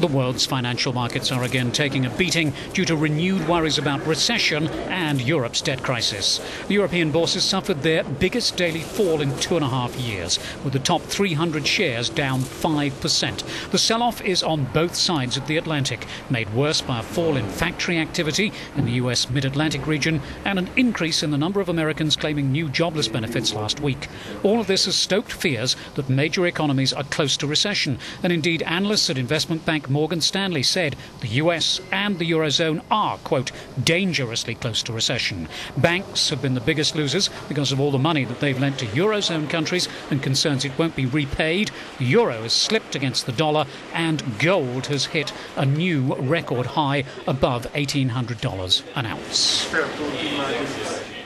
The world's financial markets are again taking a beating due to renewed worries about recession and Europe's debt crisis. The European bourses suffered their biggest daily fall in two and a half years, with the top 300 shares down 5%. The sell off is on both sides of the Atlantic, made worse by a fall in factory activity in the US mid Atlantic region and an increase in the number of Americans claiming new jobless benefits last week. All of this has stoked fears that major economies are close to recession, and indeed, analysts at investment bank Morgan Stanley said the US and the Eurozone are, quote, dangerously close to recession. Banks have been the biggest losers because of all the money that they've lent to Eurozone countries and concerns it won't be repaid. The euro has slipped against the dollar, and gold has hit a new record high above $1,800 an ounce.